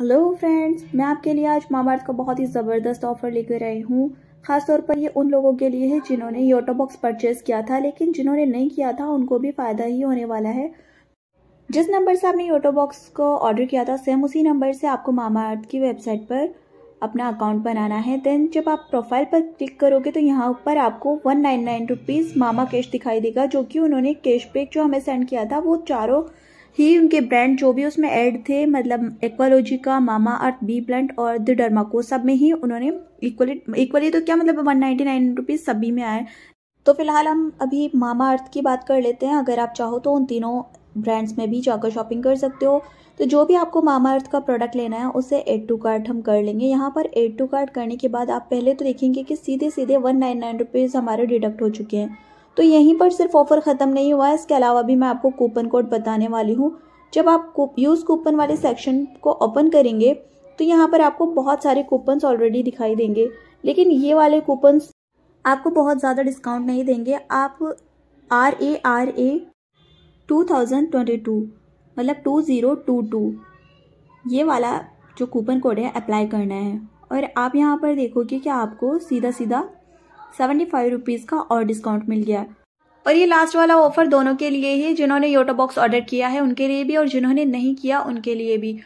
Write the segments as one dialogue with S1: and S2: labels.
S1: Hello friends मैं आपके लिए आज मामार्थ का बहुत ही ज़बरदस्त ऑफ़र लेकर आई हूँ। खासतौर पर ये उन लोगों के लिए है जिन्होंने योटो बॉक्स परचेज किया था, लेकिन जिन्होंने नहीं किया था, उनको भी फ़ायदा ही होने वाला है। जिस नंबर से आपने योटो बॉक्स को ऑर्डर किया था सेम उसी नंबर से आपको मामार्थ की वेबसाइट पर अपना अकाउंट बनाना है। देन जब आप प्रोफ़ाइल पर क्लिक करोगे तो यहाँ ऊपर आपको one nine nine rupees Mama cash दिखाई देगा, जो कि उन्होंने कैश पे जो हमें सेंड किया था, वो चारों ही उनके ब्रांड जो भी उसमें ऐड थे मतलब एक्वालोजी का मामा अर्थ बी प्लांट और द डर्माको सब में ही उन्होंने इक्वली इक्वली तो क्या मतलब वन नाइन्टी नाइन रुपीज़ सभी में आए तो फ़िलहाल हम अभी मामा अर्थ की बात कर लेते हैं। अगर आप चाहो तो उन तीनों ब्रांड्स में भी जाकर शॉपिंग कर सकते हो। तो जो भी आपको मामा अर्थ का प्रोडक्ट लेना है, उसे एड टू कार्ट हम कर लेंगे। यहाँ पर एड टू कार्ट करने के बाद आप पहले तो देखेंगे कि सीधे सीधे वन नाइन नाइन रुपीज़ हमारे डिडक्ट हो चुके हैं। तो यहीं पर सिर्फ़ ऑफ़र ख़त्म नहीं हुआ है इसके अलावा भी मैं आपको कूपन कोड बताने वाली हूँ। जब आप यूज़ कूपन वाले सेक्शन को ओपन करेंगे तो यहाँ पर आपको बहुत सारे कूपन्स ऑलरेडी दिखाई देंगे। लेकिन ये वाले कूपन्स आपको बहुत ज़्यादा डिस्काउंट नहीं देंगे। आप R A R A two thousand twenty two मतलब टू ज़ीरो टू टू ये वाला जो कूपन कोड है अप्लाई करना है। और आप यहाँ पर देखोगे कि आपको सीधा सीधा सेवेंटी फाइव रुपीज़ का और डिस्काउंट मिल गया और ये लास्ट वाला ऑफ़र दोनों के लिए ही जिन्होंने योटो बॉक्स ऑर्डर किया है, उनके लिए भी और जिन्होंने नहीं किया, उनके लिए भी।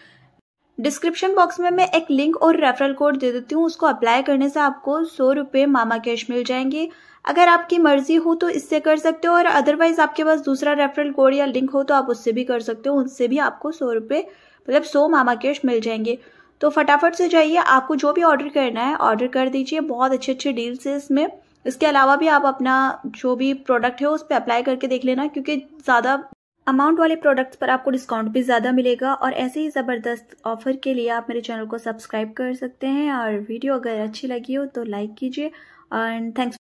S1: डिस्क्रिप्शन बॉक्स में मैं एक लिंक और रेफरल कोड दे देती हूँ, उसको अप्लाई करने से आपको सौ रुपये मामा कैश मिल जाएँगे। अगर आपकी मर्ज़ी हो तो इससे कर सकते हो और अदरवाइज़ आपके पास दूसरा रेफरल कोड या लिंक हो तो आप उससे भी कर सकते हो, उससे भी आपको सौ रुपये मतलब सौ मामा कैश मिल जाएँगे। तो फटाफट से जाइए, आपको जो भी ऑर्डर करना है ऑर्डर कर दीजिए बहुत अच्छे अच्छे डील्स है इसमें। इसके अलावा भी आप अपना जो भी प्रोडक्ट है उस पर अप्लाई करके देख लेना, क्योंकि ज़्यादा अमाउंट वाले प्रोडक्ट्स पर आपको डिस्काउंट भी ज़्यादा मिलेगा और ऐसे ही ज़बरदस्त ऑफ़र के लिए आप मेरे चैनल को सब्सक्राइब कर सकते हैं और वीडियो अगर अच्छी लगी हो तो लाइक कीजिए। And thanks